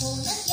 hold it.